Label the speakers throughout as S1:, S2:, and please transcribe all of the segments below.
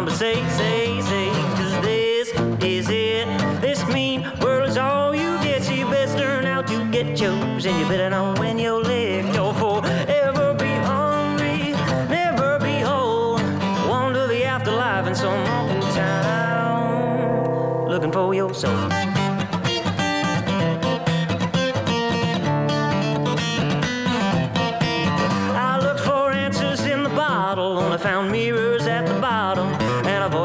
S1: come say, say, say, cause this is it. This mean world is all you get, so you best learn how to get yours, and you better know when you'll lick. You'll forever be hungry, never be whole. Wander the afterlife in some old town, looking for your soul.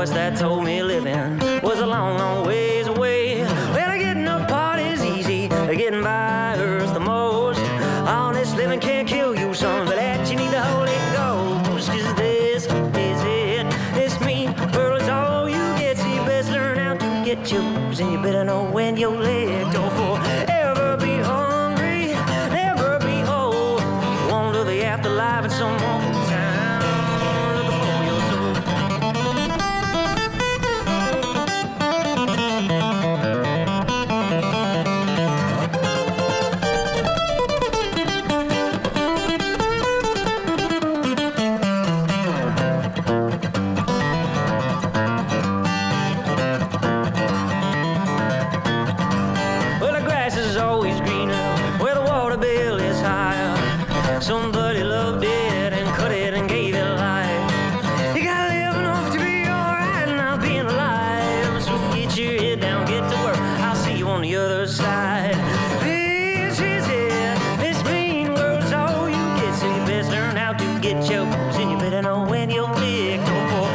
S1: Voice that told me living was a long, long ways away. Well, getting apart is easy, getting by hurts the most. Honest living can't kill you, son, but that you need the Holy Ghost. Cause this is it, this mean world is all you get. So you best learn how to get yours, and you better know when you're licked or forever. you better know when you're weak. For